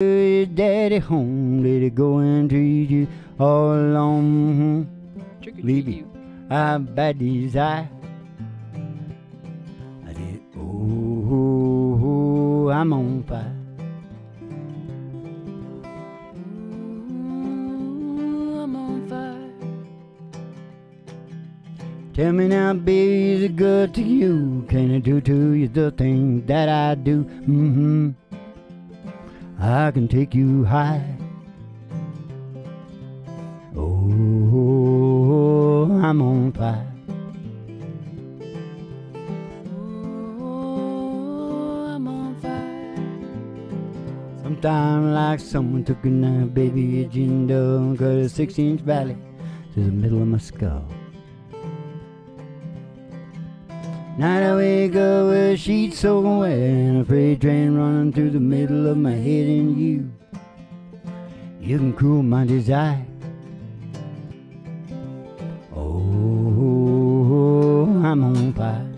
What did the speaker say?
Is daddy home? Did he go and treat you all alone? Leave you. I his eye. I did. Oh, I'm on fire. Ooh, I'm on fire. Tell me now, baby, is it good to you? Can I do to you the things that I do? Mm-hmm. I can take you high. Oh, I'm on fire. Ooh, I'm on fire. Sometime like someone took a knife, baby, agenda, and cut a six-inch valley to the middle of my skull. Night I wake up with a sheet so wet and a freight train running through the middle of my head and you. You can cool my desire. Oh, I'm on fire.